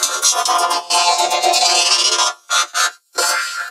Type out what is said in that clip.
listeners.